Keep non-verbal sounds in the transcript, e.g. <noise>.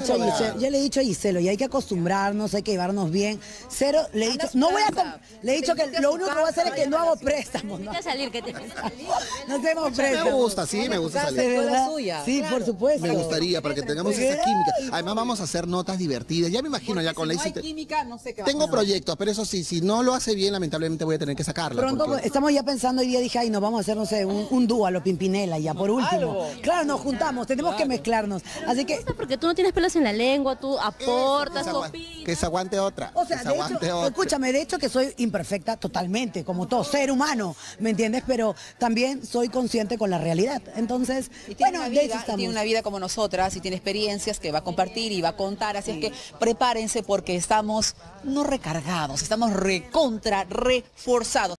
dicho a logrado. Giselo, yo le he dicho a Giselo, y hay que acostumbrarnos, hay que llevarnos bien. Cero, le he dicho, no voy a, le he dicho que lo único que voy a hacer es que no hago préstamos, no, salir, que te... <laughs> no hacemos Me préstamos. gusta, sí, me gusta ¿De salir. verdad? Sí, por supuesto. Me gustaría para que tengamos esa química. Además vamos a hacer notas divertidas. Ya me imagino ya con la química, no sé qué Tengo proyectos, pero eso sí, si no lo hace bien, lamentablemente voy a tener que sacarla. Pronto estamos ya pensando, hoy día dije, ay, nos vamos a hacer, no sé, un, dúo a lo Pimpinela, ya por último. Claro, nos juntamos, tenemos que mezclarnos. Así que, Porque tú no tienes pelos en la lengua, tú aportas, que se tú agua- opinas. que se aguante otra. o sea, se de hecho, otra. escúchame, de hecho que soy imperfecta totalmente, como todo ser humano, ¿me entiendes? Pero también soy consciente con la realidad. Entonces, Y tiene, bueno, una de vida, tiene una vida como nosotras y tiene experiencias que va a compartir y va a contar. Así es que prepárense porque estamos no recargados, estamos recontra reforzados.